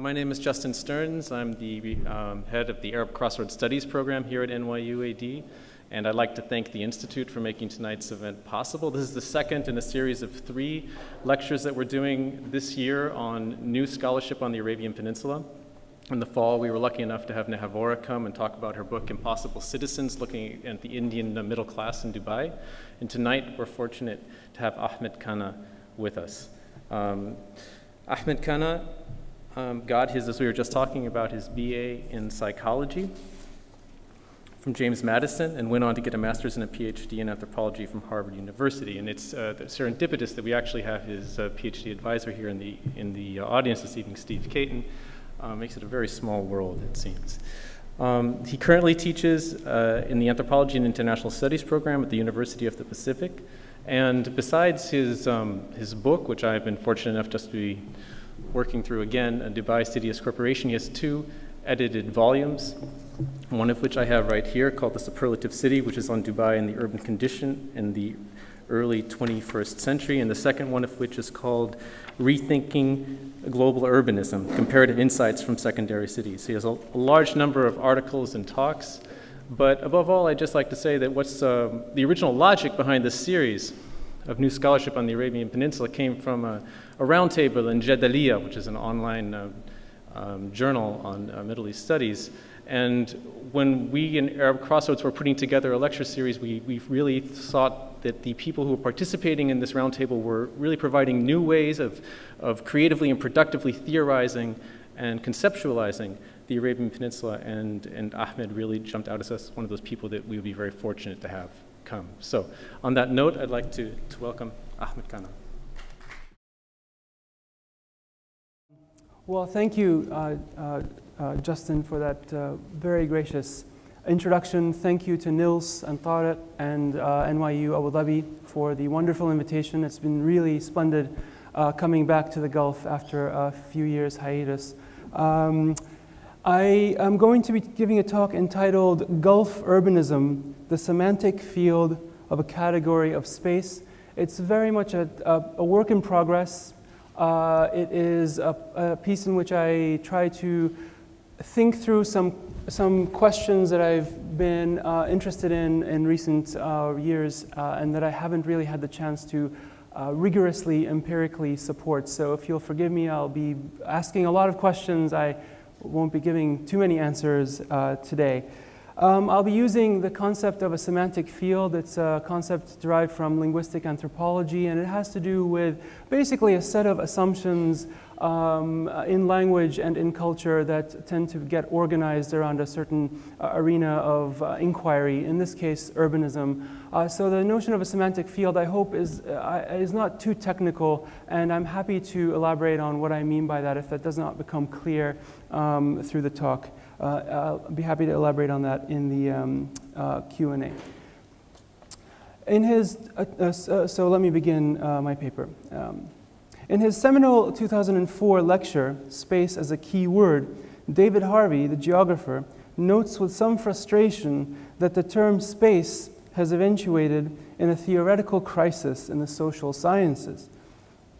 my name is Justin Stearns. I'm the um, head of the Arab Crossroads Studies program here at NYUAD. And I'd like to thank the Institute for making tonight's event possible. This is the second in a series of three lectures that we're doing this year on new scholarship on the Arabian Peninsula. In the fall, we were lucky enough to have Neha come and talk about her book, Impossible Citizens, looking at the Indian middle class in Dubai. And tonight, we're fortunate to have Ahmad Kanna with us. Um, Ahmad Kanna um, got his, as we were just talking about, his BA in psychology from James Madison and went on to get a master's and a PhD in anthropology from Harvard University. And it's uh, serendipitous that we actually have his uh, PhD advisor here in the, in the uh, audience this evening, Steve Caton. Uh, makes it a very small world, it seems. Um, he currently teaches uh, in the Anthropology and International Studies program at the University of the Pacific. And besides his, um, his book, which I've been fortunate enough just to be working through again, a Dubai City Corporation, he has two edited volumes, one of which I have right here called The Superlative City, which is on Dubai and the urban condition in the early 21st century, and the second one of which is called Rethinking Global Urbanism, Comparative Insights from Secondary Cities. He has a, a large number of articles and talks, but above all, I'd just like to say that what's uh, the original logic behind this series of new scholarship on the Arabian Peninsula came from a, a roundtable in Jadaliyya, which is an online uh, um, journal on uh, Middle East studies. And when we in Arab Crossroads were putting together a lecture series, we, we really thought that the people who were participating in this roundtable were really providing new ways of, of creatively and productively theorizing and conceptualizing the Arabian Peninsula, and, and Ahmad really jumped out as one of those people that we would be very fortunate to have come. So on that note, I'd like to, to welcome Ahmad Kanna. Well, thank you, uh, uh, uh, Justin, for that uh, very gracious introduction. Thank you to Nils and Tariq and uh, NYU Abu Dhabi for the wonderful invitation. It's been really splendid uh, coming back to the Gulf after a few years hiatus. Um, I am going to be giving a talk entitled Gulf Urbanism, the Semantic Field of a Category of Space. It's very much a, a, a work in progress. Uh, it is a, a, piece in which I try to think through some, some questions that I've been uh, interested in in recent uh, years uh, and that I haven't really had the chance to uh, rigorously, empirically support. So if you'll forgive me, I'll be asking a lot of questions. I won't be giving too many answers uh, today. Um, I'll be using the concept of a semantic field. It's a concept derived from linguistic anthropology, and it has to do with basically a set of assumptions um, in language and in culture that tend to get organized around a certain uh, arena of uh, inquiry, in this case, urbanism. Uh, so the notion of a semantic field, I hope, is, uh, is not too technical, and I'm happy to elaborate on what I mean by that if that does not become clear um, through the talk. Uh, I'll be happy to elaborate on that in the um, uh, Q&A. In his, so let me begin my paper. Um, in his seminal 2004 lecture, Space as a Key Word, David Harvey, the geographer, notes with some frustration that the term space has eventuated in a theoretical crisis in the social sciences.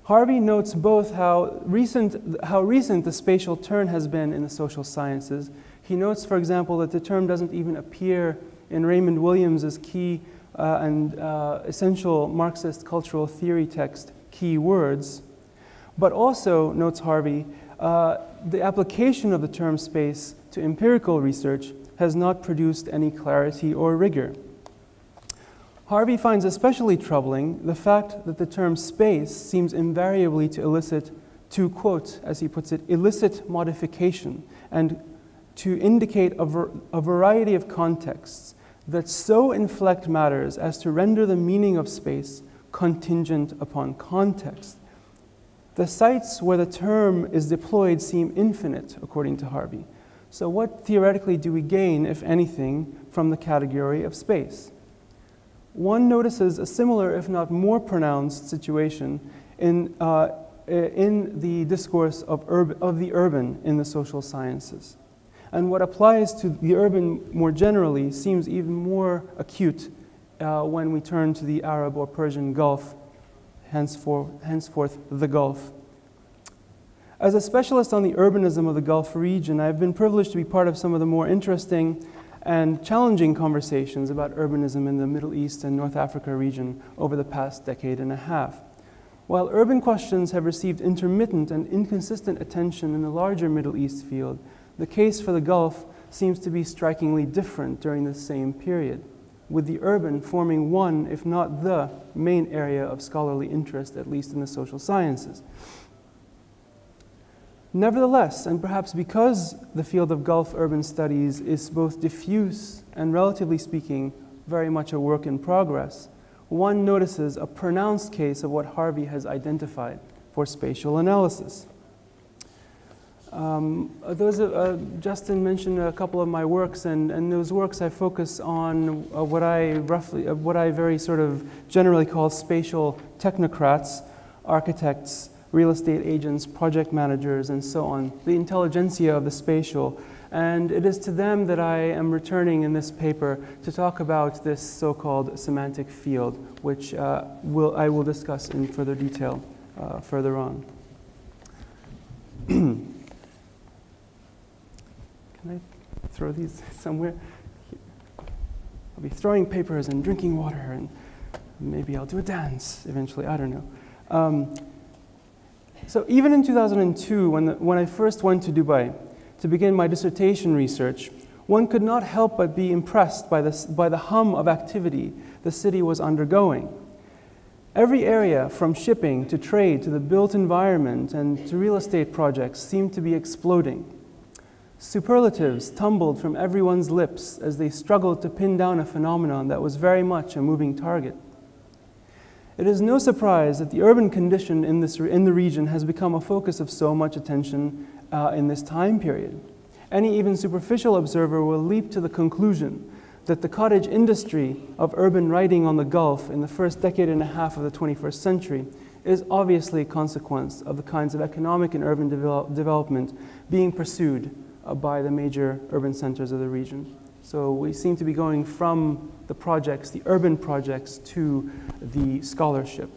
Harvey notes both how recent, how recent the spatial turn has been in the social sciences. He notes, for example, that the term doesn't even appear in Raymond Williams's key uh, and uh, essential Marxist cultural theory text, Key Words. But also, notes Harvey, uh, the application of the term space to empirical research has not produced any clarity or rigor. Harvey finds especially troubling the fact that the term space seems invariably to elicit, to quote, as he puts it, illicit modification and to indicate a, ver a variety of contexts that so inflect matters as to render the meaning of space contingent upon context. The sites where the term is deployed seem infinite, according to Harvey. So, what theoretically do we gain, if anything, from the category of space? One notices a similar, if not more pronounced, situation in, uh, in the discourse of, of the urban in the social sciences. And what applies to the urban more generally seems even more acute uh, when we turn to the Arab or Persian Gulf henceforth, henceforth the Gulf. As a specialist on the urbanism of the Gulf region, I've been privileged to be part of some of the more interesting and challenging conversations about urbanism in the Middle East and North Africa region over the past decade and a half. While urban questions have received intermittent and inconsistent attention in the larger Middle East field, the case for the Gulf seems to be strikingly different during the same period, with the urban forming one, if not the, main area of scholarly interest, at least in the social sciences. Nevertheless, and perhaps because the field of Gulf urban studies is both diffuse and, relatively speaking, very much a work in progress, one notices a pronounced case of what Harvey has identified for spatial analysis. Um, those, uh, Justin mentioned a couple of my works, and, and those works I focus on uh, what I roughly, uh, what I very sort of generally call spatial technocrats, architects, real estate agents, project managers, and so on, the intelligentsia of the spatial. And it is to them that I am returning in this paper to talk about this so-called semantic field, which uh, will, I will discuss in further detail uh, further on. Can I throw these somewhere? I'll be throwing papers and drinking water, and maybe I'll do a dance eventually. I don't know. Um, so even in 2002, when, the, when I first went to Dubai to begin my dissertation research, one could not help but be impressed by, this, by the hum of activity the city was undergoing. Every area, from shipping to trade to the built environment and to real estate projects, seemed to be exploding. Superlatives tumbled from everyone's lips as they struggled to pin down a phenomenon that was very much a moving target. It is no surprise that the urban condition in, this, in the region has become a focus of so much attention uh, in this time period. Any even superficial observer will leap to the conclusion that the cottage industry of urban writing on the Gulf in the first decade and a half of the 21st century is obviously a consequence of the kinds of economic and urban develop development being pursued by the major urban centers of the region. So we seem to be going from the projects, the urban projects, to the scholarship.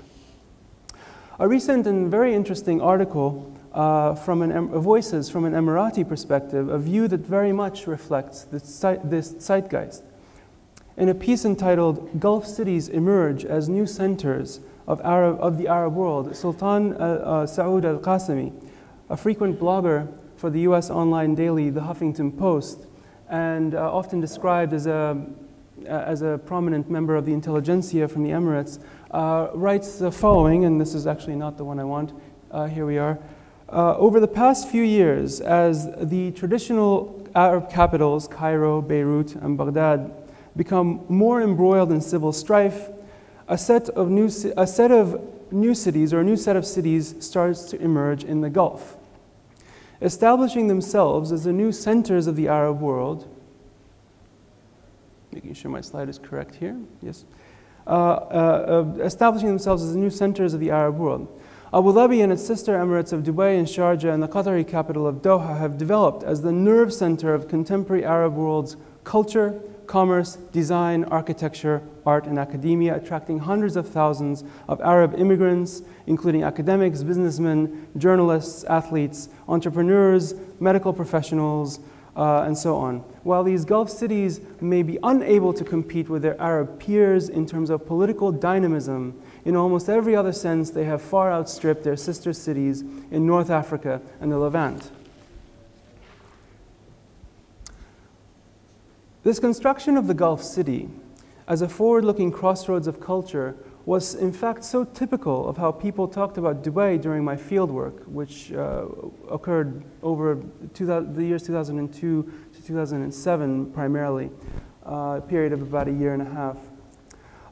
A recent and very interesting article uh, from an, Voices from an Emirati perspective, a view that very much reflects this, this zeitgeist. In a piece entitled Gulf Cities Emerge as New Centers of, Arab, of the Arab World, Sultan uh, uh, Sooud al Qassemi, a frequent blogger for the US online daily The Huffington Post, and uh, often described as a, uh, as a prominent member of the intelligentsia from the Emirates, uh, writes the following, and this is actually not the one I want. Uh, here we are. Uh, over the past few years, as the traditional Arab capitals, Cairo, Beirut, and Baghdad, become more embroiled in civil strife, a set of new, a set of new cities or a new set of cities starts to emerge in the Gulf establishing themselves as the new centers of the Arab world. Making sure my slide is correct here. Yes. Uh, uh, uh, establishing themselves as the new centers of the Arab world. Abu Dhabi and its sister emirates of Dubai and Sharjah and the Qatari capital of Doha have developed as the nerve center of contemporary Arab world's culture, commerce, design, architecture, art, and academia, attracting hundreds of thousands of Arab immigrants, including academics, businessmen, journalists, athletes, entrepreneurs, medical professionals, uh, and so on. While these Gulf cities may be unable to compete with their Arab peers in terms of political dynamism, in almost every other sense, they have far outstripped their sister cities in North Africa and the Levant. This construction of the Gulf City as a forward-looking crossroads of culture was in fact so typical of how people talked about Dubai during my fieldwork, which uh, occurred over the years 2002 to 2007 primarily, uh, a period of about a year and a half.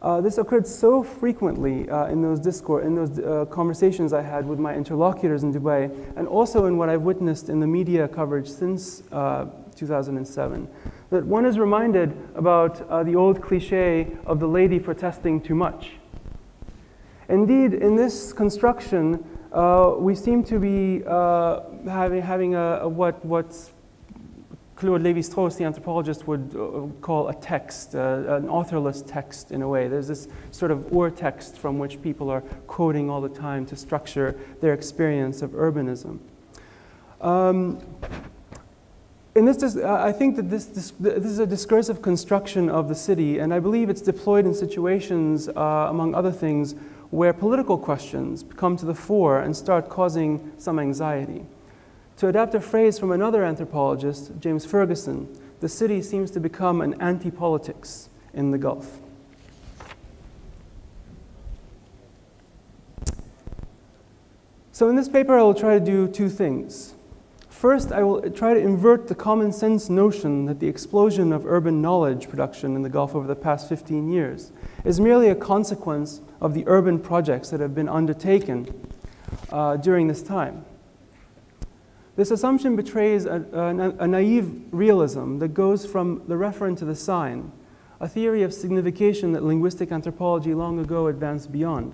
Uh, this occurred so frequently uh, in those discourse, in those uh, conversations I had with my interlocutors in Dubai, and also in what I've witnessed in the media coverage since uh, 2007 that one is reminded about uh, the old cliche of the lady protesting too much. Indeed, in this construction, uh, we seem to be uh, having, having a, a, what, what Claude Lévi-Strauss, the anthropologist, would uh, call a text, uh, an authorless text in a way. There's this sort of ur text from which people are quoting all the time to structure their experience of urbanism. Um, in this, is, I think that this, this, this, is a discursive construction of the city, and I believe it's deployed in situations, uh, among other things, where political questions come to the fore and start causing some anxiety. To adapt a phrase from another anthropologist, James Ferguson, the city seems to become an anti politics in the Gulf. So, in this paper, I will try to do two things. First, I will try to invert the common sense notion that the explosion of urban knowledge production in the Gulf over the past 15 years is merely a consequence of the urban projects that have been undertaken uh, during this time. This assumption betrays a, a, a, naive realism that goes from the referent to the sign, a theory of signification that linguistic anthropology long ago advanced beyond.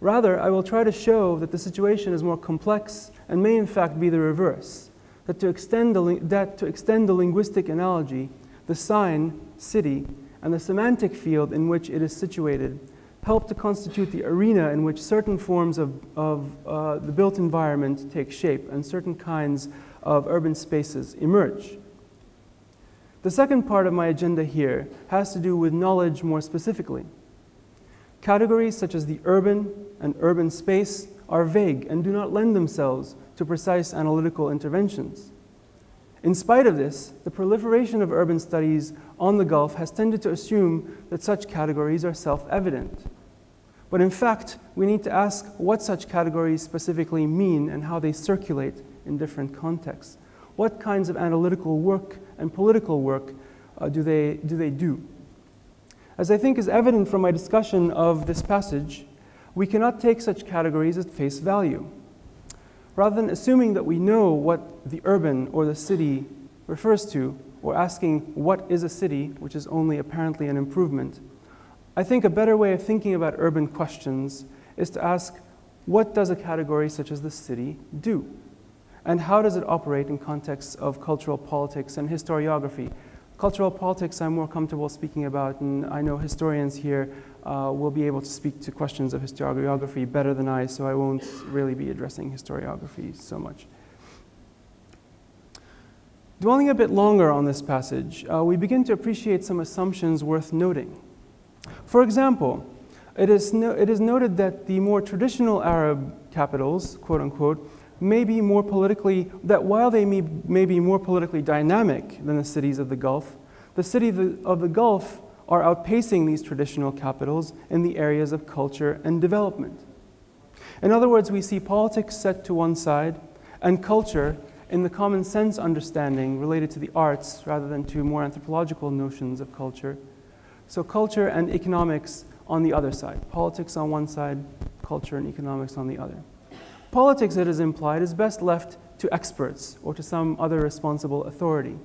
Rather, I will try to show that the situation is more complex and may in fact be the reverse. That to extend the, that to extend the linguistic analogy, the sign, city, and the semantic field in which it is situated help to constitute the arena in which certain forms of, of uh, the built environment take shape and certain kinds of urban spaces emerge. The second part of my agenda here has to do with knowledge more specifically. Categories such as the urban and urban space are vague and do not lend themselves to precise analytical interventions. In spite of this, the proliferation of urban studies on the Gulf has tended to assume that such categories are self evident. But in fact, we need to ask what such categories specifically mean and how they circulate in different contexts. What kinds of analytical work and political work uh, do, they, do they do? As I think is evident from my discussion of this passage, we cannot take such categories at face value. Rather than assuming that we know what the urban or the city refers to, or asking what is a city, which is only apparently an improvement, I think a better way of thinking about urban questions is to ask what does a category such as the city do? And how does it operate in contexts of cultural politics and historiography, Cultural politics I'm more comfortable speaking about, and I know historians here uh, will be able to speak to questions of historiography better than I, so I won't really be addressing historiography so much. Dwelling a bit longer on this passage, uh, we begin to appreciate some assumptions worth noting. For example, it is, no, it is noted that the more traditional Arab capitals, quote unquote, may be more politically, that while they may, may be more politically dynamic than the cities of the Gulf, the cities of the Gulf are outpacing these traditional capitals in the areas of culture and development. In other words, we see politics set to one side and culture in the common sense understanding related to the arts rather than to more anthropological notions of culture. So, culture and economics on the other side, politics on one side, culture and economics on the other. Politics, it is implied, is best left to experts or to some other responsible authority.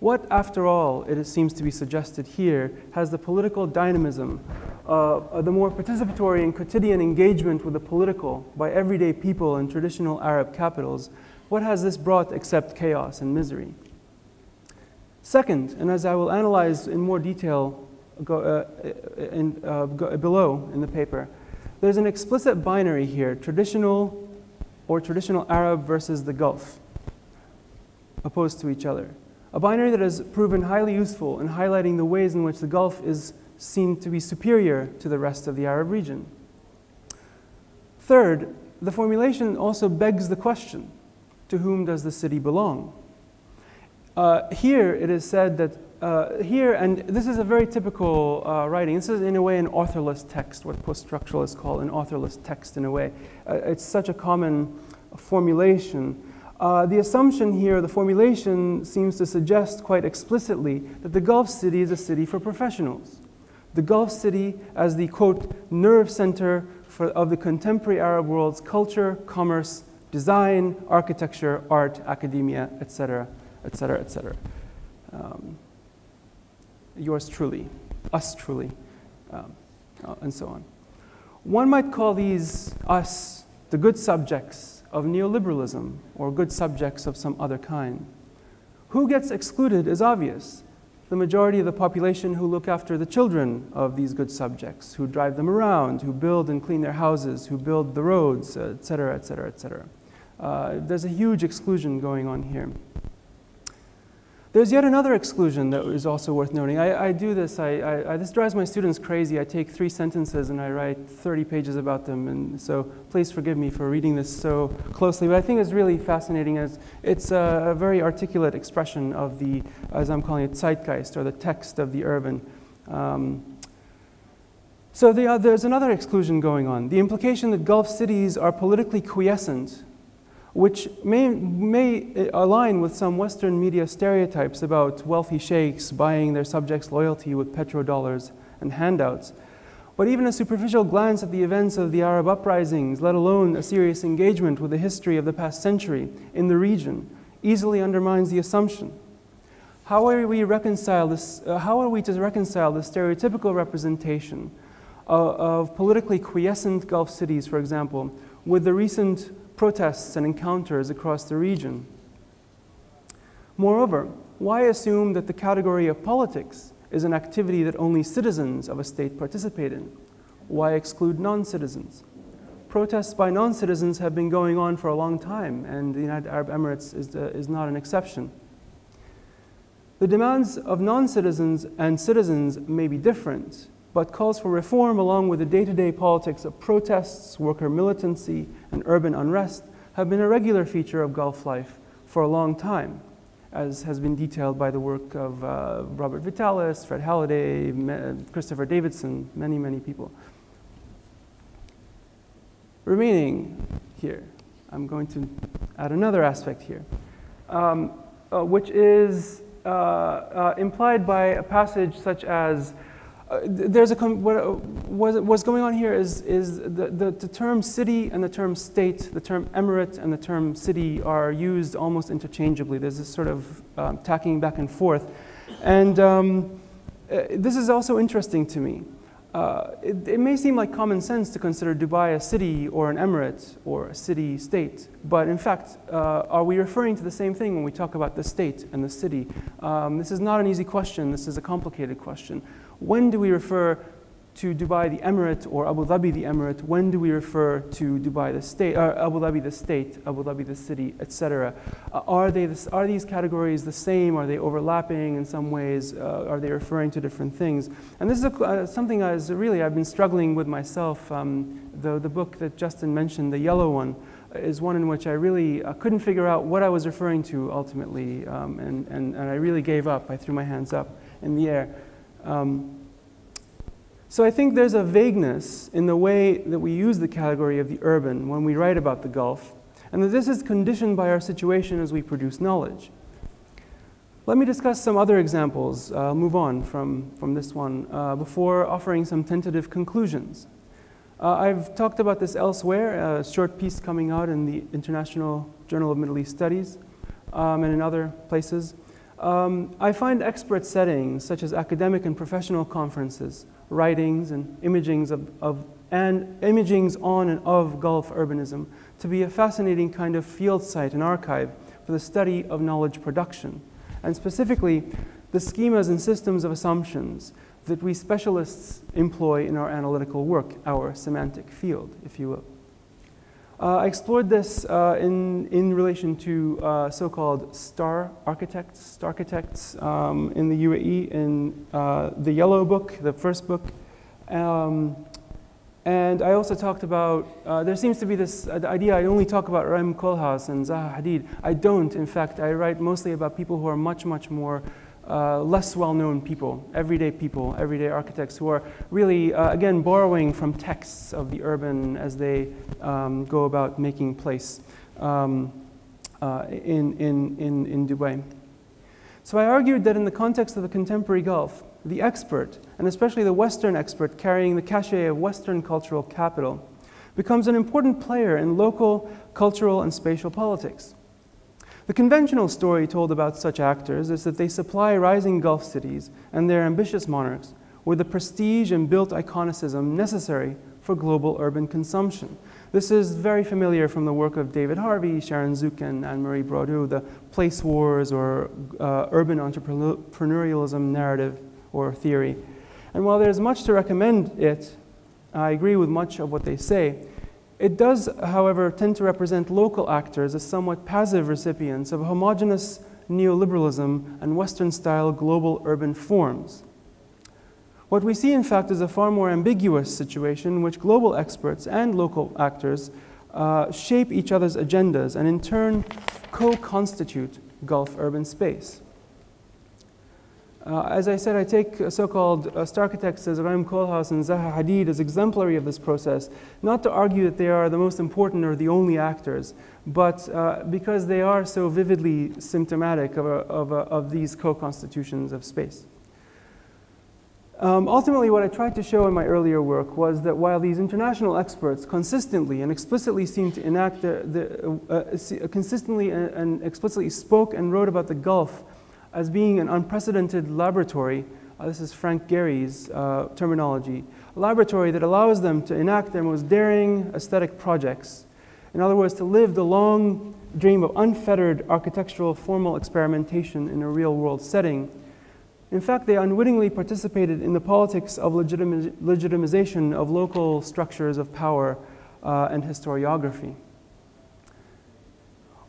What, after all, it seems to be suggested here, has the political dynamism, uh, the more participatory and quotidian engagement with the political by everyday people in traditional Arab capitals, what has this brought except chaos and misery? Second, and as I will analyze in more detail go, uh, in, uh, go below in the paper, there's an explicit binary here, traditional or traditional Arab versus the Gulf, opposed to each other. A binary that has proven highly useful in highlighting the ways in which the Gulf is seen to be superior to the rest of the Arab region. Third, the formulation also begs the question, to whom does the city belong? Uh, here it is said that uh, here, and this is a very typical uh, writing. This is, in a way, an authorless text, what post-structuralists call an authorless text, in a way. Uh, it's such a common formulation. Uh, the assumption here, the formulation seems to suggest quite explicitly that the Gulf City is a city for professionals. The Gulf City as the, quote, nerve center for, of the contemporary Arab world's culture, commerce, design, architecture, art, academia, etc., etc., etc yours truly, us truly, um, uh, and so on. One might call these us the good subjects of neoliberalism or good subjects of some other kind. Who gets excluded is obvious. The majority of the population who look after the children of these good subjects, who drive them around, who build and clean their houses, who build the roads, etc., etc., etc. Uh, there's a huge exclusion going on here. There's yet another exclusion that is also worth noting. I, I do this, I, I, this drives my students crazy. I take three sentences and I write 30 pages about them. And so please forgive me for reading this so closely. But I think it's really fascinating as it's a, a very articulate expression of the, as I'm calling it, zeitgeist or the text of the urban. Um, so the, uh, there's another exclusion going on. The implication that Gulf cities are politically quiescent which may, may align with some Western media stereotypes about wealthy sheikhs buying their subjects' loyalty with petrodollars and handouts. But even a superficial glance at the events of the Arab uprisings, let alone a serious engagement with the history of the past century in the region, easily undermines the assumption. How are we, reconcile this, uh, how are we to reconcile the stereotypical representation of, of politically quiescent Gulf cities, for example, with the recent protests and encounters across the region. Moreover, why assume that the category of politics is an activity that only citizens of a state participate in? Why exclude non citizens? Protests by non citizens have been going on for a long time, and the United Arab Emirates is, uh, is not an exception. The demands of non citizens and citizens may be different, but calls for reform along with the day to day politics of protests, worker militancy, and urban unrest have been a regular feature of Gulf life for a long time, as has been detailed by the work of uh, Robert Vitalis, Fred Halliday, Christopher Davidson, many, many people. Remaining here, I'm going to add another aspect here, um, uh, which is uh, uh implied by a passage such as uh, there's a what, what's going on here is, is the, the, the, term city and the term state, the term emirate and the term city are used almost interchangeably. There's this sort of um, tacking back and forth. And um, uh, this is also interesting to me. Uh, it, it, may seem like common sense to consider Dubai a city or an emirate or a city state, but in fact, uh, are we referring to the same thing when we talk about the state and the city? Um, this is not an easy question, this is a complicated question. When do we refer to Dubai the emirate or Abu Dhabi the emirate? When do we refer to Dubai the state, or uh, Abu Dhabi the state, Abu Dhabi the city, etc.? Uh, are, the, are these categories the same? Are they overlapping in some ways? Uh, are they referring to different things? And this is a, uh, something I was really I've been struggling with myself. Um, the, the book that Justin mentioned, the yellow one, is one in which I really uh, couldn't figure out what I was referring to ultimately, um, and, and, and I really gave up. I threw my hands up in the air. Um, so I think there's a vagueness in the way that we use the category of the urban when we write about the Gulf, and that this is conditioned by our situation as we produce knowledge. Let me discuss some other examples. I'll move on from, from this one uh, before offering some tentative conclusions. Uh, I've talked about this elsewhere, a short piece coming out in the International Journal of Middle East Studies um, and in other places. Um, I find expert settings, such as academic and professional conferences, writings, and imagings, of, of, and imagings on and of Gulf urbanism to be a fascinating kind of field site and archive for the study of knowledge production, and specifically the schemas and systems of assumptions that we specialists employ in our analytical work, our semantic field, if you will. Uh, I explored this uh, in, in relation to uh, so-called star architects, star architects um, in the UAE in the Yellow Book, the first book. Um, and I also talked about, uh, there seems to be this idea I only talk about Rem Koolhaas and Zaha Hadid. I don't, in fact, I write mostly about people who are much, much more uh, less well-known people, everyday people, everyday architects who are really, uh, again, borrowing from texts of the urban as they um, go about making place um, uh, in, in, in, in Dubai. So I argued that in the context of the contemporary Gulf, the expert, and especially the Western expert carrying the cachet of Western cultural capital, becomes an important player in local, cultural, and spatial politics. The conventional story told about such actors is that they supply rising Gulf cities and their ambitious monarchs with the prestige and built iconicism necessary for global urban consumption. This is very familiar from the work of David Harvey, Sharon Zukin, and Anne-Marie Broudehoux, the place wars or uh, urban entrepreneurialism narrative or theory. And while there's much to recommend it, I agree with much of what they say. It does, however, tend to represent local actors as somewhat passive recipients of homogenous neoliberalism and Western style global urban forms. What we see, in fact, is a far more ambiguous situation in which global experts and local actors uh, shape each other's agendas and, in turn, co constitute Gulf urban space. Uh, as I said, I take so called uh, star architects as Rem Koolhaas and Zaha Hadid as exemplary of this process, not to argue that they are the most important or the only actors, but uh, because they are so vividly symptomatic of, a, of, a, of these co constitutions of space. Um, ultimately, what I tried to show in my earlier work was that while these international experts consistently and explicitly seemed to enact the, the uh, uh, consistently and explicitly spoke and wrote about the Gulf as being an unprecedented laboratory. Uh, this is Frank Gehry's uh, terminology. A laboratory that allows them to enact their most daring aesthetic projects. In other words, to live the long dream of unfettered architectural formal experimentation in a real world setting. In fact, they unwittingly participated in the politics of legitimization of local structures of power uh, and historiography.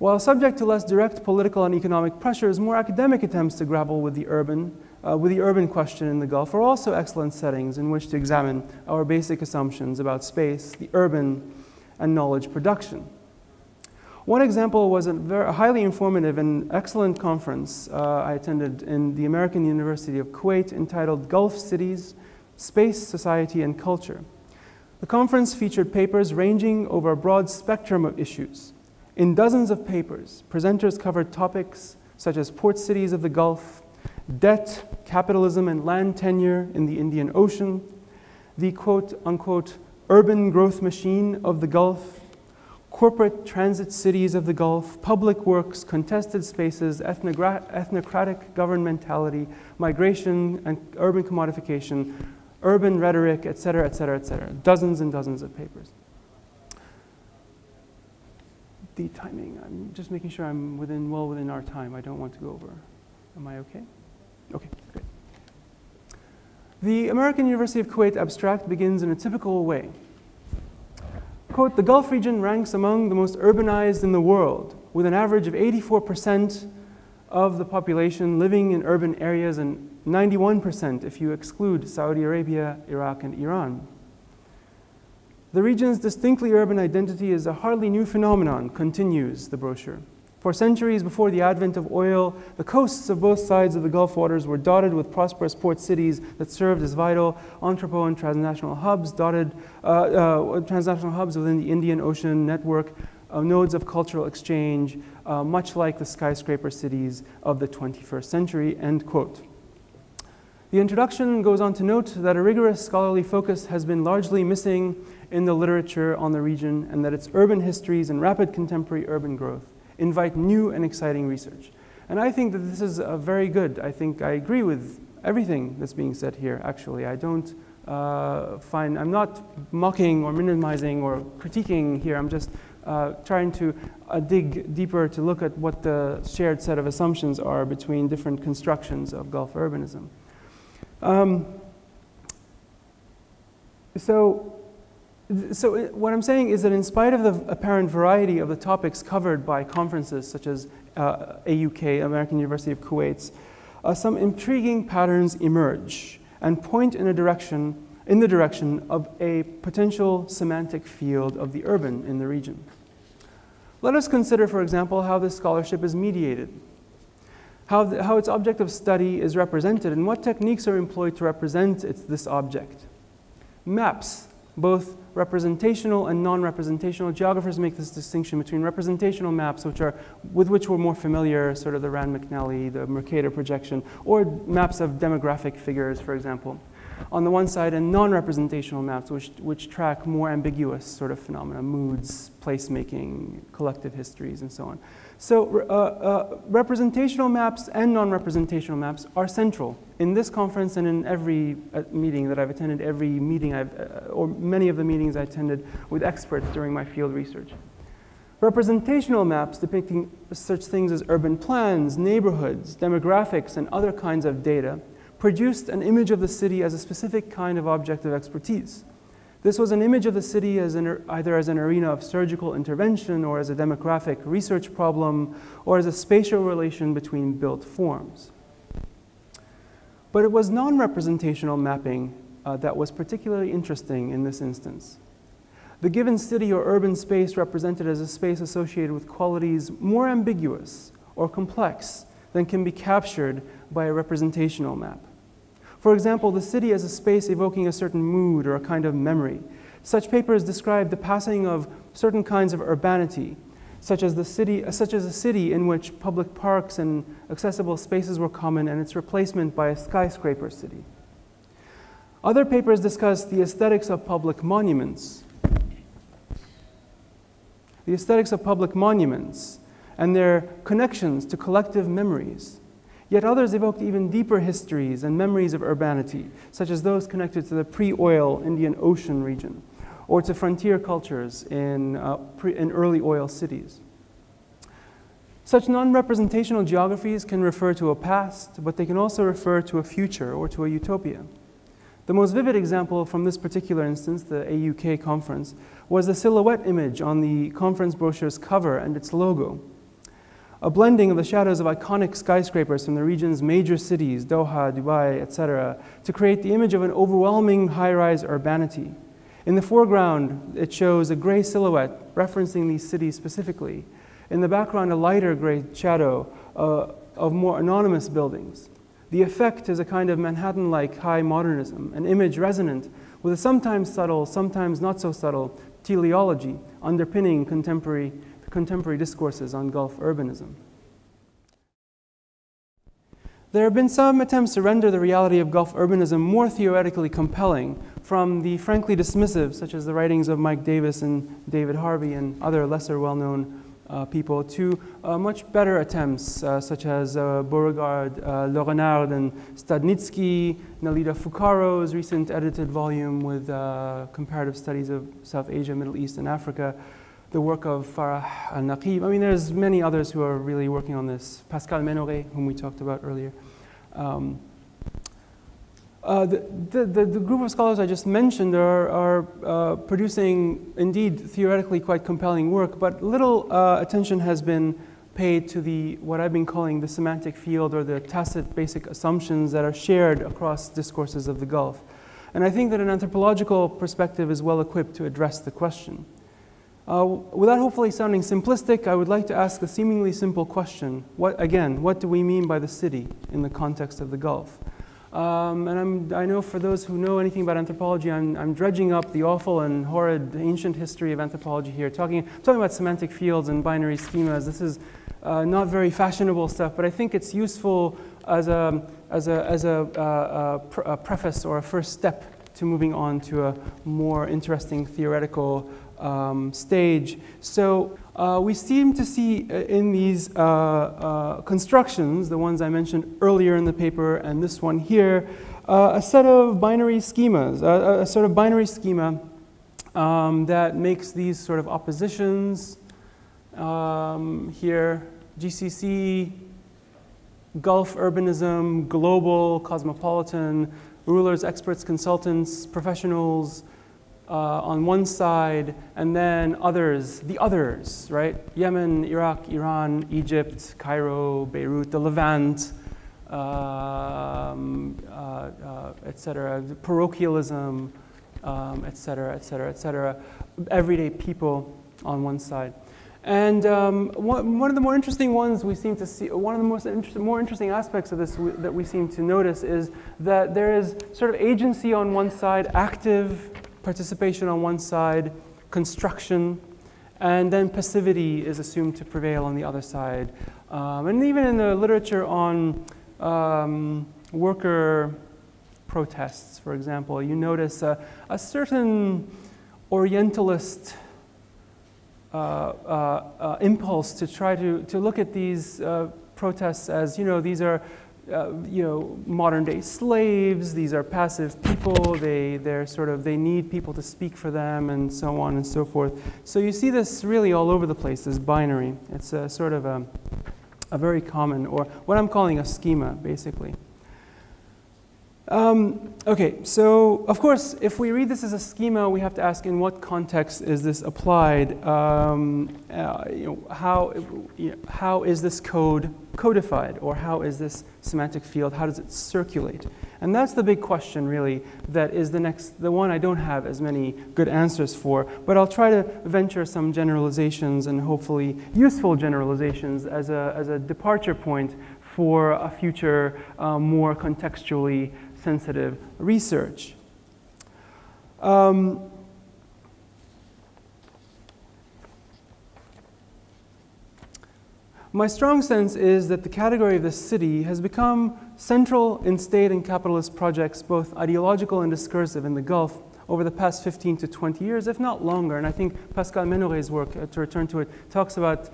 While subject to less direct political and economic pressures, more academic attempts to grapple with the urban, uh, with the urban question in the Gulf are also excellent settings in which to examine our basic assumptions about space, the urban, and knowledge production. One example was a, very, highly informative and excellent conference uh, I attended in the American University of Kuwait entitled Gulf Cities, Space, Society, and Culture. The conference featured papers ranging over a broad spectrum of issues in dozens of papers, presenters covered topics such as port cities of the Gulf, debt, capitalism, and land tenure in the Indian Ocean, the quote unquote urban growth machine of the Gulf, corporate transit cities of the Gulf, public works, contested spaces, ethnocratic governmentality, migration and urban commodification, urban rhetoric, et cetera, et cetera, et cetera. Dozens and dozens of papers the timing. I'm just making sure I'm within, well within our time. I don't want to go over. Am I okay? Okay, great. The American University of Kuwait abstract begins in a typical way. Quote, the Gulf region ranks among the most urbanized in the world, with an average of 84% of the population living in urban areas and 91% if you exclude Saudi Arabia, Iraq, and Iran. The region's distinctly urban identity is a hardly new phenomenon, continues the brochure. For centuries before the advent of oil, the coasts of both sides of the Gulf waters were dotted with prosperous port cities that served as vital entrepot and transnational hubs, dotted uh, uh, transnational hubs within the Indian Ocean network, uh, nodes of cultural exchange, uh, much like the skyscraper cities of the 21st century, end quote. The introduction goes on to note that a rigorous scholarly focus has been largely missing in the literature on the region and that its urban histories and rapid contemporary urban growth invite new and exciting research. And I think that this is very good. I think I agree with everything that's being said here, actually. I don't uh, find, I'm not mocking or minimizing or critiquing here. I'm just uh, trying to uh, dig deeper to look at what the shared set of assumptions are between different constructions of Gulf urbanism. Um, so so uh, what I'm saying is that in spite of the apparent variety of the topics covered by conferences such as uh, AUK, American University of Kuwait, uh, some intriguing patterns emerge and point in a direction, in the direction of a potential semantic field of the urban in the region. Let us consider, for example, how this scholarship is mediated, how, the, how its object of study is represented, and what techniques are employed to represent its, this object. Maps, both representational and non-representational. Geographers make this distinction between representational maps, which are, with which we're more familiar, sort of the Rand McNally, the Mercator projection, or maps of demographic figures, for example, on the one side, and non-representational maps, which, which track more ambiguous sort of phenomena, moods, placemaking, collective histories, and so on. So uh, uh, representational maps and non-representational maps are central in this conference and in every uh, meeting that I've attended, every meeting I've, uh, or many of the meetings I attended with experts during my field research. Representational maps depicting such things as urban plans, neighborhoods, demographics, and other kinds of data produced an image of the city as a specific kind of object of expertise. This was an image of the city as an, either as an arena of surgical intervention or as a demographic research problem or as a spatial relation between built forms. But it was non representational mapping uh, that was particularly interesting in this instance. The given city or urban space represented as a space associated with qualities more ambiguous or complex than can be captured by a representational map. For example, the city as a space evoking a certain mood or a kind of memory. Such papers describe the passing of certain kinds of urbanity, such as, the city, uh, such as a city in which public parks and accessible spaces were common and its replacement by a skyscraper city. Other papers discuss the aesthetics of public monuments. The aesthetics of public monuments and their connections to collective memories. Yet others evoked even deeper histories and memories of urbanity, such as those connected to the pre oil Indian Ocean region or to frontier cultures in, uh, in early oil cities. Such non representational geographies can refer to a past, but they can also refer to a future or to a utopia. The most vivid example from this particular instance, the AUK conference, was the silhouette image on the conference brochure's cover and its logo a blending of the shadows of iconic skyscrapers from the region's major cities, Doha, Dubai, etc., to create the image of an overwhelming high rise urbanity. In the foreground, it shows a gray silhouette referencing these cities specifically. In the background, a lighter gray shadow uh, of more anonymous buildings. The effect is a kind of Manhattan like high modernism, an image resonant with a sometimes subtle, sometimes not so subtle teleology underpinning contemporary contemporary discourses on Gulf urbanism. There have been some attempts to render the reality of Gulf urbanism more theoretically compelling, from the frankly dismissive, such as the writings of Mike Davis and David Harvey and other lesser well known uh, people, to uh, much better attempts, uh, such as uh, Beaugrand, uh, Le Renard, and Stadnicki, Nelida Fuccaro's recent edited volume with uh, comparative studies of South Asia, Middle East, and Africa the work of Farah al-Nakib. I mean, there's many others who are really working on this. Pascal Menoret, whom we talked about earlier. Um, uh, the, the, the, group of scholars I just mentioned are, are uh, producing indeed theoretically quite compelling work, but little uh, attention has been paid to the what I've been calling the semantic field or the tacit basic assumptions that are shared across discourses of the Gulf. And I think that an anthropological perspective is well equipped to address the question. Uh, without hopefully sounding simplistic, I would like to ask a seemingly simple question. What, again, what do we mean by the city in the context of the Gulf? Um, and I'm, i know for those who know anything about anthropology, I'm, I'm, dredging up the awful and horrid ancient history of anthropology here, talking, talking about semantic fields and binary schemas. This is uh, not very fashionable stuff, but I think it's useful as a, as a, as a, uh, a, a preface or a first step to moving on to a more interesting theoretical um, stage. So uh, we seem to see uh, in these uh, uh, constructions, the ones I mentioned earlier in the paper and this one here, uh, a set of binary schemas, a, a sort of binary schema um, that makes these sort of oppositions um, here, GCC, Gulf urbanism, global, cosmopolitan, rulers, experts, consultants, professionals, uh, on one side, and then others, the others, right? Yemen, Iraq, Iran, Egypt, Cairo, Beirut, the Levant, um, uh, uh, et cetera, parochialism, um, et cetera, et cetera, et cetera. Everyday people on one side. And um, one, one, of the more interesting ones we seem to see, one of the most inter more interesting aspects of this that we seem to notice is that there is sort of agency on one side, active participation on one side, construction, and then passivity is assumed to prevail on the other side. Um, and even in the literature on um, worker protests, for example, you notice a, a certain Orientalist uh, uh, uh, impulse to try to, to look at these uh, protests as, you know, these are uh, you know, modern day slaves. These are passive people. They, they're sort of, they need people to speak for them and so on and so forth. So you see this really all over the place, this binary. It's a sort of a, a very common, or what I'm calling a schema, basically. Um, okay, so of course, if we read this as a schema, we have to ask in what context is this applied? Um, uh, you know, how, you know, how is this code codified? Or how is this semantic field, how does it circulate? And that's the big question, really, that is the next, the one I don't have as many good answers for. But I'll try to venture some generalizations and hopefully useful generalizations as a, as a departure point for a future uh, more contextually sensitive research. Um, my strong sense is that the category of the city has become central in state and capitalist projects, both ideological and discursive in the Gulf over the past 15 to 20 years, if not longer. And I think Pascal Menoret's work, uh, to return to it, talks about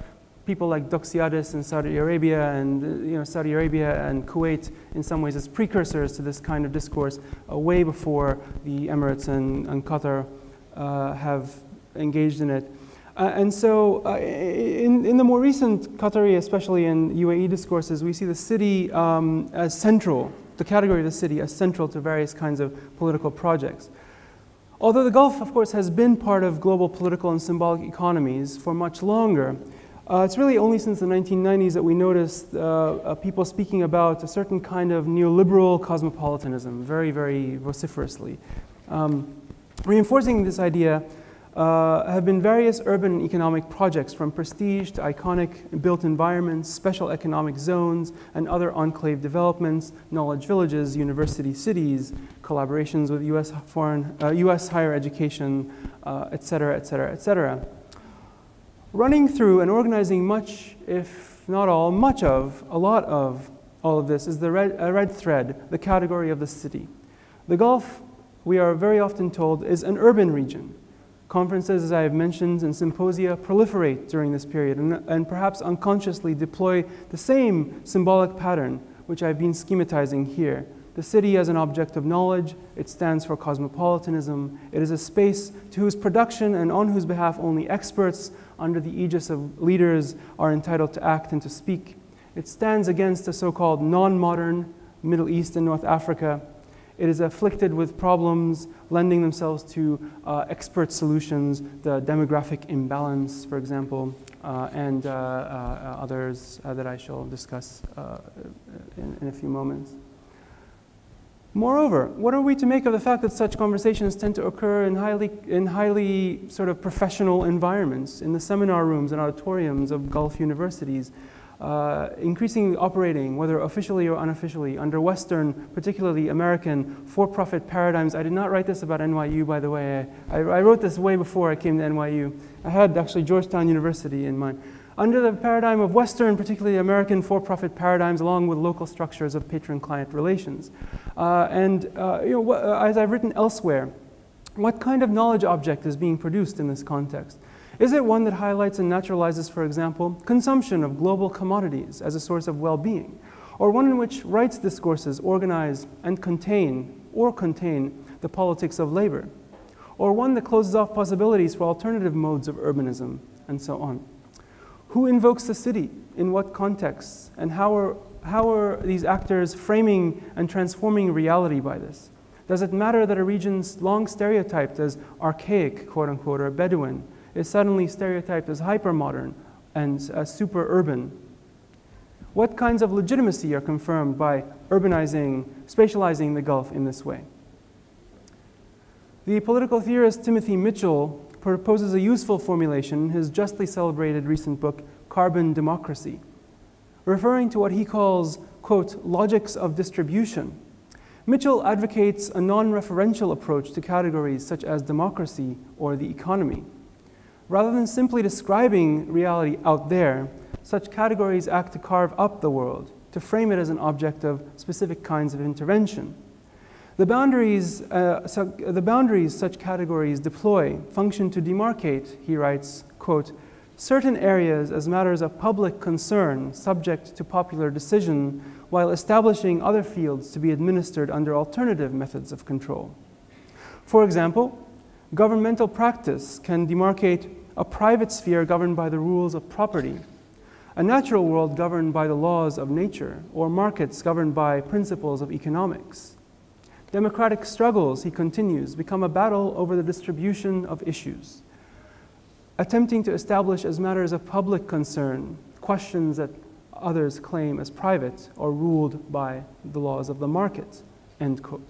people like Doxiadis in Saudi Arabia and uh, you know, Saudi Arabia and Kuwait in some ways as precursors to this kind of discourse uh, way before the Emirates and, and Qatar uh, have engaged in it. Uh, and so uh, in, in the more recent Qatari, especially in UAE discourses, we see the city um, as central, the category of the city as central to various kinds of political projects. Although the Gulf, of course, has been part of global political and symbolic economies for much longer, uh, it's really only since the 1990s that we noticed uh, uh, people speaking about a certain kind of neoliberal cosmopolitanism very, very vociferously. Um, reinforcing this idea uh, have been various urban economic projects from prestige to iconic built environments, special economic zones, and other enclave developments, knowledge villages, university cities, collaborations with US, foreign, uh, US higher education, uh, et cetera, et cetera, et cetera running through and organizing much, if not all, much of, a lot of all of this is the red, red thread, the category of the city. The Gulf, we are very often told, is an urban region. Conferences, as I have mentioned, and symposia proliferate during this period and, and perhaps unconsciously deploy the same symbolic pattern which I've been schematizing here. The city as an object of knowledge, it stands for cosmopolitanism. It is a space to whose production and on whose behalf only experts under the aegis of leaders are entitled to act and to speak. It stands against the so called non modern Middle East and North Africa. It is afflicted with problems lending themselves to uh, expert solutions, the demographic imbalance, for example, uh, and uh, uh others uh, that I shall discuss uh, in, in a few moments. Moreover, what are we to make of the fact that such conversations tend to occur in highly, in highly sort of professional environments, in the seminar rooms and auditoriums of Gulf universities, uh, increasingly operating, whether officially or unofficially, under Western, particularly American, for-profit paradigms. I did not write this about NYU, by the way. I, I wrote this way before I came to NYU. I had actually Georgetown University in mind under the paradigm of Western, particularly American for-profit paradigms, along with local structures of patron-client relations. Uh, and uh, you know, uh, as I've written elsewhere, what kind of knowledge object is being produced in this context? Is it one that highlights and naturalizes, for example, consumption of global commodities as a source of well-being? Or one in which rights discourses organize and contain or contain the politics of labor? Or one that closes off possibilities for alternative modes of urbanism and so on? Who invokes the city? In what contexts? And how are, how are these actors framing and transforming reality by this? Does it matter that a region long stereotyped as archaic, quote unquote, or Bedouin, is suddenly stereotyped as hypermodern and uh, super urban? What kinds of legitimacy are confirmed by urbanizing, spatializing the Gulf in this way? The political theorist Timothy Mitchell proposes a useful formulation in his justly celebrated recent book, Carbon Democracy, referring to what he calls, quote, logics of distribution. Mitchell advocates a non referential approach to categories such as democracy or the economy. Rather than simply describing reality out there, such categories act to carve up the world, to frame it as an object of specific kinds of intervention. The boundaries, uh, so the boundaries such categories deploy function to demarcate, he writes, quote, certain areas as matters of public concern subject to popular decision while establishing other fields to be administered under alternative methods of control. For example, governmental practice can demarcate a private sphere governed by the rules of property, a natural world governed by the laws of nature, or markets governed by principles of economics. Democratic struggles, he continues, become a battle over the distribution of issues, attempting to establish as matters of public concern questions that others claim as private or ruled by the laws of the market, end quote.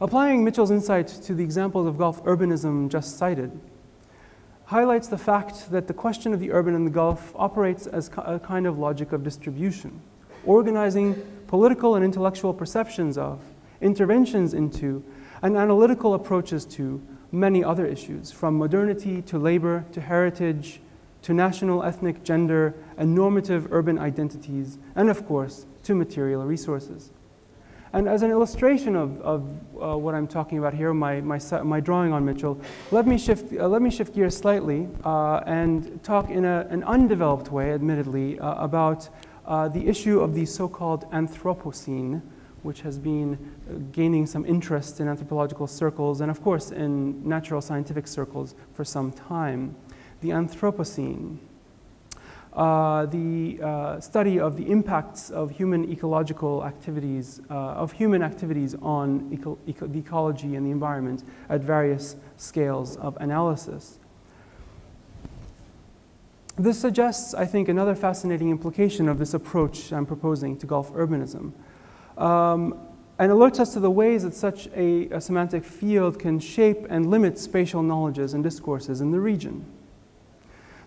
Applying Mitchell's insight to the examples of Gulf urbanism just cited, highlights the fact that the question of the urban and the Gulf operates as a kind of logic of distribution, organizing political and intellectual perceptions of, interventions into, and analytical approaches to many other issues, from modernity to labor to heritage to national, ethnic, gender, and normative urban identities, and of course, to material resources. And as an illustration of, of uh, what I'm talking about here, my, my, my drawing on Mitchell, let me shift, uh, let me shift gears slightly uh, and talk in a, an undeveloped way, admittedly, uh, about uh, the issue of the so-called Anthropocene, which has been uh, gaining some interest in anthropological circles and, of course, in natural scientific circles for some time. The Anthropocene the uh, study of the impacts of human ecological activities, uh, of human activities on eco eco the ecology and the environment at various scales of analysis. This suggests, I think, another fascinating implication of this approach I'm proposing to Gulf urbanism. Um, and alerts us to the ways that such a, a semantic field can shape and limit spatial knowledges and discourses in the region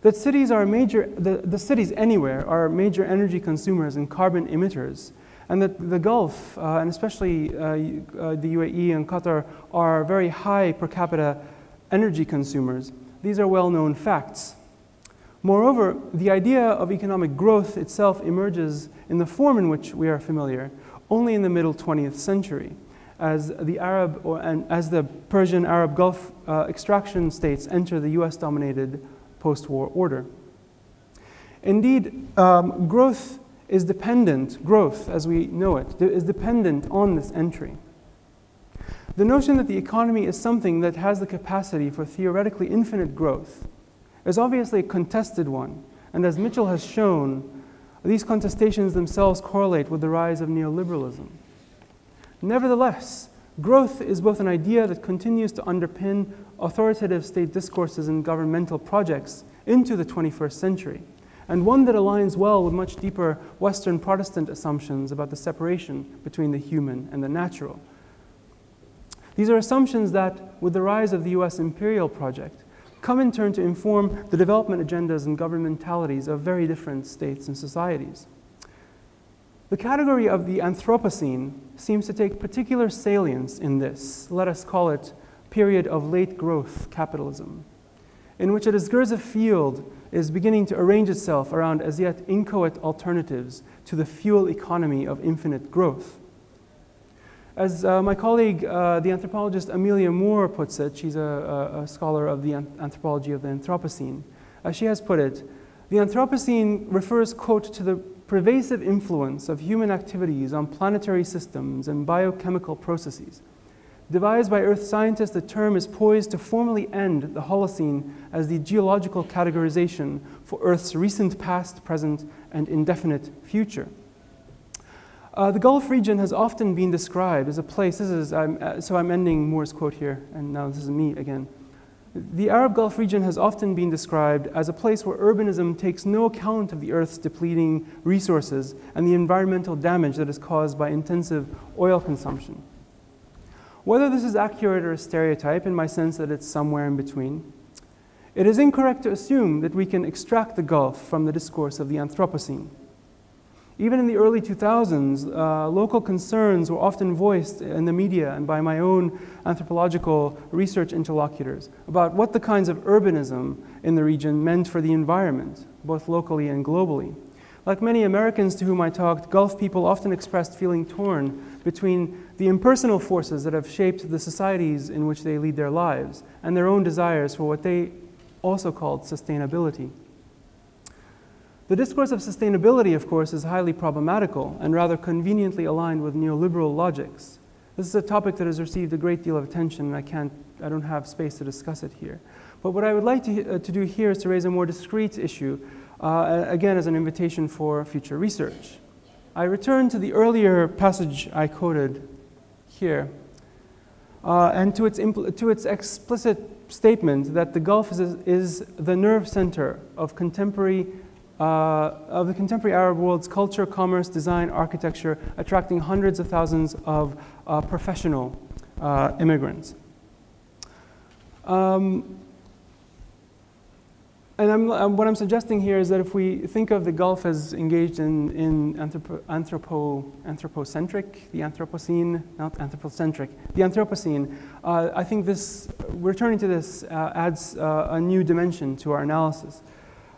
that cities are major, the, the cities anywhere are major energy consumers and carbon emitters, and that the Gulf, uh, and especially uh, uh, the UAE and Qatar, are very high per capita energy consumers. These are well-known facts. Moreover, the idea of economic growth itself emerges in the form in which we are familiar only in the middle 20th century, as the Arab or, and as the Persian Arab Gulf uh, extraction states enter the US-dominated post-war order. Indeed, um, growth is dependent, growth as we know it, is dependent on this entry. The notion that the economy is something that has the capacity for theoretically infinite growth is obviously a contested one, and as Mitchell has shown, these contestations themselves correlate with the rise of neoliberalism. Nevertheless, growth is both an idea that continues to underpin authoritative state discourses and governmental projects into the 21st century, and one that aligns well with much deeper Western Protestant assumptions about the separation between the human and the natural. These are assumptions that, with the rise of the US imperial project, come in turn to inform the development agendas and governmentalities of very different states and societies. The category of the Anthropocene seems to take particular salience in this, let us call it period of late growth capitalism, in which a discursive field is beginning to arrange itself around as yet inchoate alternatives to the fuel economy of infinite growth. As uh, my colleague, uh, the anthropologist Amelia Moore puts it, she's a, a, a scholar of the anthropology of the Anthropocene, as she has put it, the Anthropocene refers, quote, to the pervasive influence of human activities on planetary systems and biochemical processes, Devised by Earth scientists, the term is poised to formally end the Holocene as the geological categorization for Earth's recent past, present, and indefinite future. Uh, the Gulf region has often been described as a place, this is, uh, so I'm ending Moore's quote here, and now this is me again. The Arab Gulf region has often been described as a place where urbanism takes no account of the Earth's depleting resources and the environmental damage that is caused by intensive oil consumption. Whether this is accurate or a stereotype, in my sense that it's somewhere in between, it is incorrect to assume that we can extract the Gulf from the discourse of the Anthropocene. Even in the early 2000s, uh, local concerns were often voiced in the media and by my own anthropological research interlocutors about what the kinds of urbanism in the region meant for the environment, both locally and globally. Like many Americans to whom I talked, Gulf people often expressed feeling torn between the impersonal forces that have shaped the societies in which they lead their lives and their own desires for what they also called sustainability. The discourse of sustainability, of course, is highly problematical and rather conveniently aligned with neoliberal logics. This is a topic that has received a great deal of attention, and I, can't, I don't have space to discuss it here. But what I would like to, uh, to do here is to raise a more discrete issue, uh, again, as an invitation for future research. I return to the earlier passage I quoted here. Uh, and to its, to its explicit statement that the Gulf is, is the nerve center of contemporary uh, of the contemporary Arab world's culture, commerce, design, architecture, attracting hundreds of thousands of uh, professional uh, immigrants. Um, and I'm, what I'm suggesting here is that if we think of the Gulf as engaged in, in anthropo, anthropo, anthropocentric, the Anthropocene, not anthropocentric, the Anthropocene, uh, I think this, returning to this uh, adds uh, a new dimension to our analysis.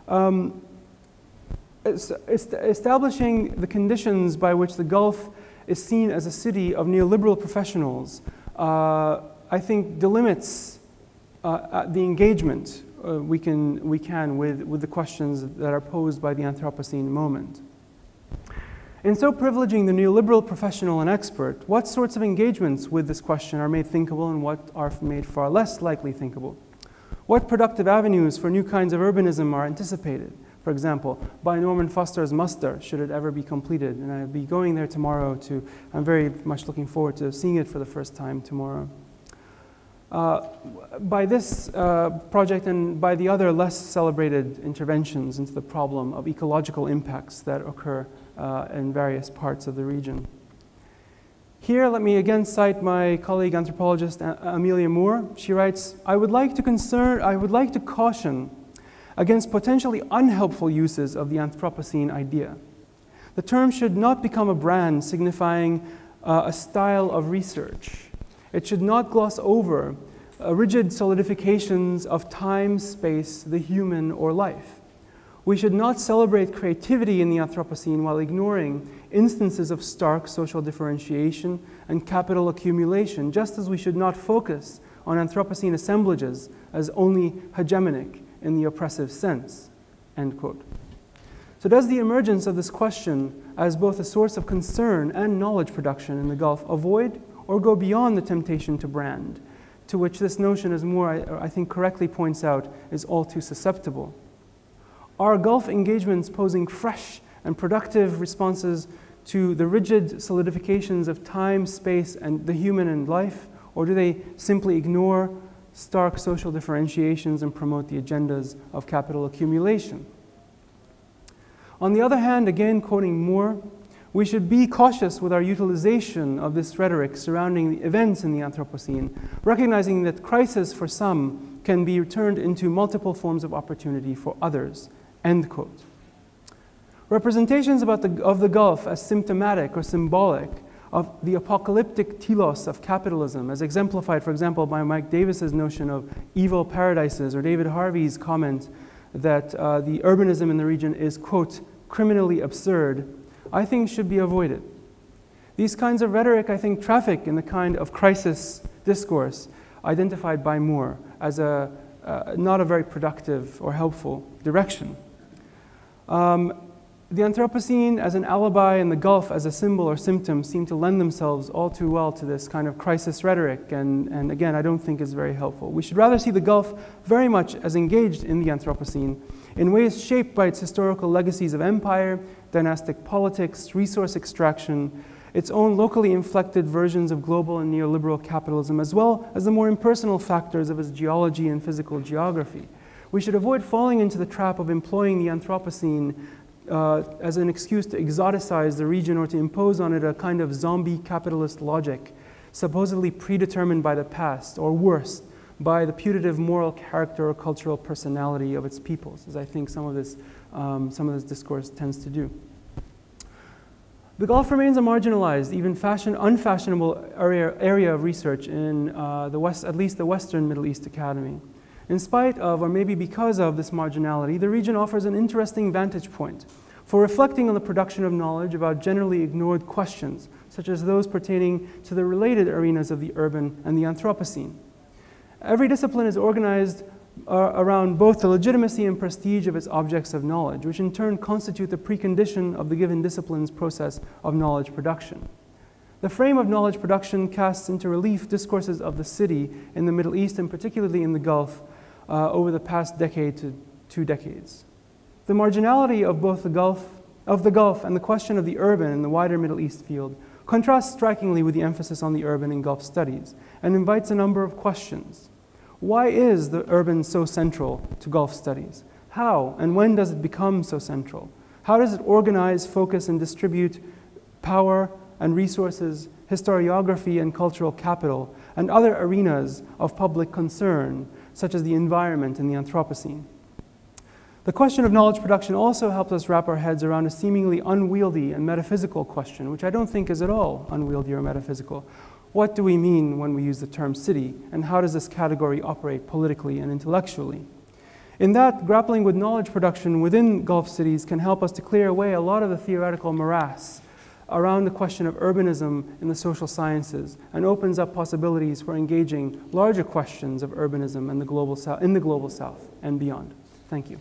Um, establishing the conditions by which the Gulf is seen as a city of neoliberal professionals, uh, I think delimits uh, uh, the engagement uh, we, can, we can with, with the questions that are posed by the Anthropocene moment. In so privileging the neoliberal professional and expert, what sorts of engagements with this question are made thinkable and what are made far less likely thinkable? What productive avenues for new kinds of urbanism are anticipated? For example, by Norman Foster's Masdar, should it ever be completed. And I'll be going there tomorrow to, I'm very much looking forward to seeing it for the first time tomorrow. Uh, by this uh, project and by the other less celebrated interventions into the problem of ecological impacts that occur uh, in various parts of the region. Here, let me again cite my colleague anthropologist Amelia Moore. She writes, I would like to concern, I would like to caution against potentially unhelpful uses of the Anthropocene idea. The term should not become a brand signifying uh, a style of research it should not gloss over uh, rigid solidifications of time, space, the human, or life. We should not celebrate creativity in the Anthropocene while ignoring instances of stark social differentiation and capital accumulation, just as we should not focus on Anthropocene assemblages as only hegemonic in the oppressive sense. End quote. So, does the emergence of this question as both a source of concern and knowledge production in the Gulf avoid or go beyond the temptation to brand, to which this notion, as Moore, I, I think, correctly points out, is all too susceptible. Are Gulf engagements posing fresh and productive responses to the rigid solidifications of time, space, and the human and life, or do they simply ignore stark social differentiations and promote the agendas of capital accumulation? On the other hand, again quoting Moore, we should be cautious with our utilization of this rhetoric surrounding the events in the Anthropocene, recognizing that crisis for some can be turned into multiple forms of opportunity for others. End quote. Representations about the, of the Gulf as symptomatic or symbolic of the apocalyptic telos of capitalism, as exemplified, for example, by Mike Davis's notion of evil paradises, or David Harvey's comment that uh, the urbanism in the region is, quote, criminally absurd, I think should be avoided. These kinds of rhetoric, I think, traffic in the kind of crisis discourse identified by Moore as a, uh, not a very productive or helpful direction. Um, the Anthropocene as an alibi and the Gulf as a symbol or symptom seem to lend themselves all too well to this kind of crisis rhetoric, and, and again, I don't think is very helpful. We should rather see the Gulf very much as engaged in the Anthropocene in ways shaped by its historical legacies of empire, dynastic politics, resource extraction, its own locally inflected versions of global and neoliberal capitalism, as well as the more impersonal factors of its geology and physical geography. We should avoid falling into the trap of employing the Anthropocene uh, as an excuse to exoticize the region or to impose on it a kind of zombie capitalist logic, supposedly predetermined by the past, or worse, by the putative moral character or cultural personality of its peoples, as I think some of this, um, some of this discourse tends to do. The Gulf remains a marginalized, even fashion, unfashionable area, area of research in uh, the West, at least the Western Middle East Academy. In spite of, or maybe because of this marginality, the region offers an interesting vantage point for reflecting on the production of knowledge about generally ignored questions, such as those pertaining to the related arenas of the urban and the Anthropocene. Every discipline is organized uh, around both the legitimacy and prestige of its objects of knowledge, which in turn constitute the precondition of the given discipline's process of knowledge production. The frame of knowledge production casts into relief discourses of the city in the Middle East and particularly in the Gulf uh, over the past decade to two decades. The marginality of both the Gulf, of the Gulf and the question of the urban in the wider Middle East field contrasts strikingly with the emphasis on the urban in Gulf studies and invites a number of questions. Why is the urban so central to Gulf studies? How and when does it become so central? How does it organize, focus, and distribute power and resources, historiography and cultural capital, and other arenas of public concern, such as the environment and the Anthropocene? The question of knowledge production also helps us wrap our heads around a seemingly unwieldy and metaphysical question, which I don't think is at all unwieldy or metaphysical. What do we mean when we use the term city, and how does this category operate politically and intellectually? In that, grappling with knowledge production within Gulf cities can help us to clear away a lot of the theoretical morass around the question of urbanism in the social sciences and opens up possibilities for engaging larger questions of urbanism in the global south, in the global south and beyond. Thank you.